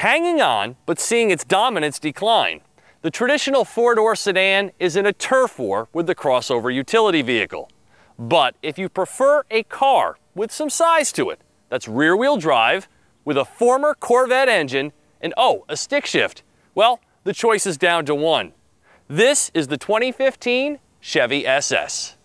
hanging on but seeing its dominance decline. The traditional four-door sedan is in a turf war with the crossover utility vehicle. But if you prefer a car with some size to it, that's rear-wheel drive, with a former Corvette engine, and oh, a stick shift, well, the choice is down to one. This is the 2015 Chevy SS.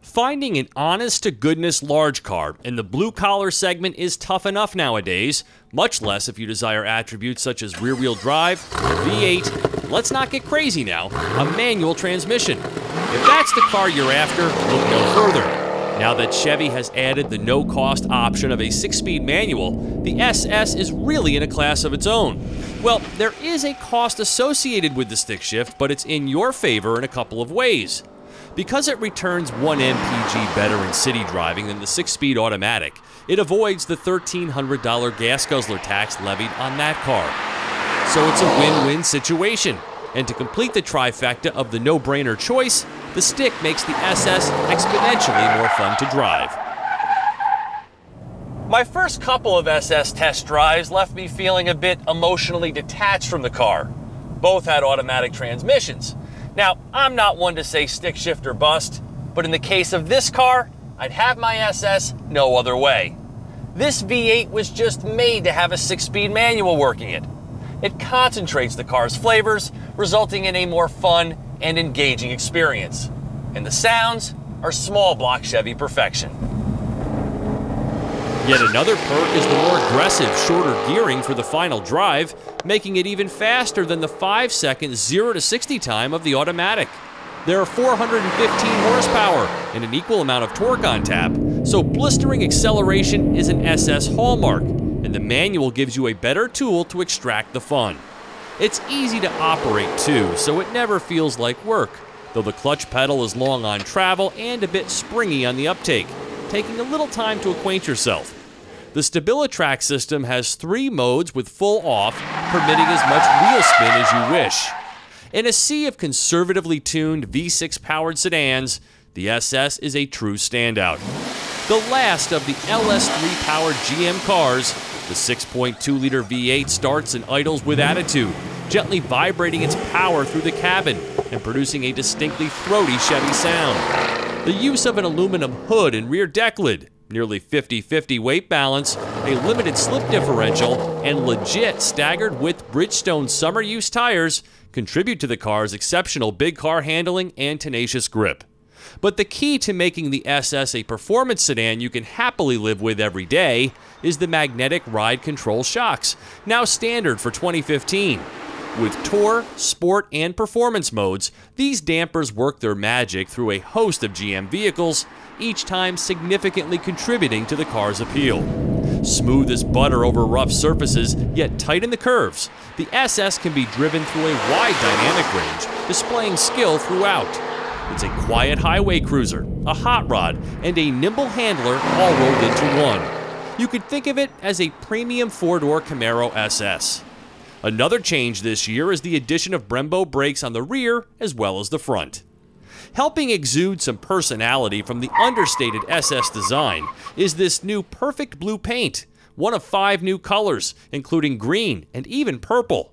Finding an honest to goodness large car in the blue collar segment is tough enough nowadays, much less if you desire attributes such as rear wheel drive, V8, let's not get crazy now, a manual transmission. If that's the car you're after, look no further. Now that Chevy has added the no cost option of a six speed manual, the SS is really in a class of its own. Well, there is a cost associated with the stick shift, but it's in your favor in a couple of ways. Because it returns 1 mpg better in city driving than the 6-speed automatic, it avoids the $1,300 gas guzzler tax levied on that car. So it's a win-win situation. And to complete the trifecta of the no-brainer choice, the stick makes the SS exponentially more fun to drive. My first couple of SS test drives left me feeling a bit emotionally detached from the car. Both had automatic transmissions, now, I'm not one to say stick shift or bust, but in the case of this car, I'd have my SS no other way. This V8 was just made to have a six speed manual working it. It concentrates the car's flavors, resulting in a more fun and engaging experience. And the sounds are small block Chevy perfection. Yet another perk is the more aggressive, shorter gearing for the final drive, making it even faster than the 5 second 0 to 60 time of the automatic. There are 415 horsepower and an equal amount of torque on tap, so blistering acceleration is an SS hallmark, and the manual gives you a better tool to extract the fun. It's easy to operate too, so it never feels like work, though the clutch pedal is long on travel and a bit springy on the uptake, taking a little time to acquaint yourself. The StabiliTrak system has three modes with full off, permitting as much wheel spin as you wish. In a sea of conservatively tuned V6 powered sedans, the SS is a true standout. The last of the LS3 powered GM cars, the 6.2 liter V8 starts and idles with attitude, gently vibrating its power through the cabin and producing a distinctly throaty Chevy sound. The use of an aluminum hood and rear deck lid nearly 50 50 weight balance, a limited slip differential, and legit staggered width Bridgestone summer use tires contribute to the car's exceptional big car handling and tenacious grip. But the key to making the SS a performance sedan you can happily live with every day is the magnetic ride control shocks, now standard for 2015. With Tour, Sport, and Performance modes, these dampers work their magic through a host of GM vehicles, each time significantly contributing to the car's appeal. Smooth as butter over rough surfaces, yet tight in the curves, the SS can be driven through a wide dynamic range, displaying skill throughout. It's a quiet highway cruiser, a hot rod, and a nimble handler all rolled into one. You could think of it as a premium four door Camaro SS. Another change this year is the addition of Brembo brakes on the rear as well as the front. Helping exude some personality from the understated SS design is this new perfect blue paint, one of five new colors, including green and even purple.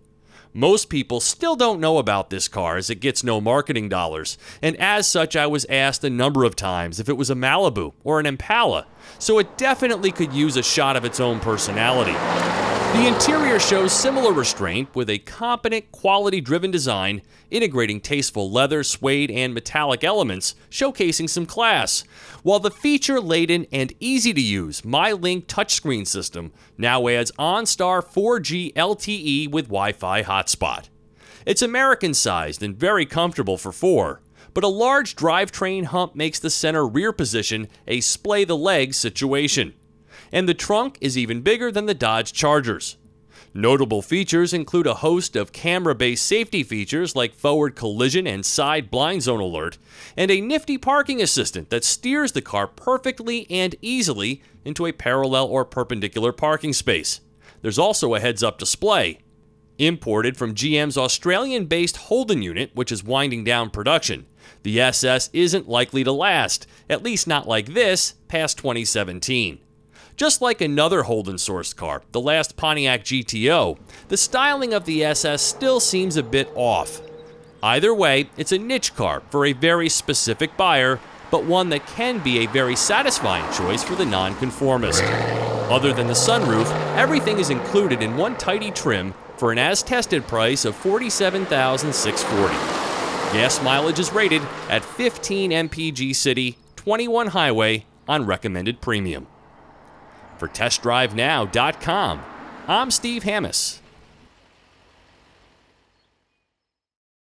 Most people still don't know about this car as it gets no marketing dollars, and as such, I was asked a number of times if it was a Malibu or an Impala, so it definitely could use a shot of its own personality. The interior shows similar restraint with a competent, quality driven design, integrating tasteful leather, suede, and metallic elements, showcasing some class. While the feature laden and easy to use MyLink touchscreen system now adds OnStar 4G LTE with Wi Fi hotspot. It's American sized and very comfortable for four, but a large drivetrain hump makes the center rear position a splay the legs situation and the trunk is even bigger than the Dodge Chargers. Notable features include a host of camera based safety features like forward collision and side blind zone alert, and a nifty parking assistant that steers the car perfectly and easily into a parallel or perpendicular parking space. There's also a heads up display. Imported from GM's Australian based Holden unit, which is winding down production, the SS isn't likely to last, at least not like this, past 2017. Just like another Holden sourced car, the last Pontiac GTO, the styling of the SS still seems a bit off. Either way, it's a niche car for a very specific buyer, but one that can be a very satisfying choice for the nonconformist. Other than the sunroof, everything is included in one tidy trim for an as tested price of $47,640. Gas mileage is rated at 15 mpg city, 21 highway on recommended premium. For testdrivenow.com, I'm Steve Hammes.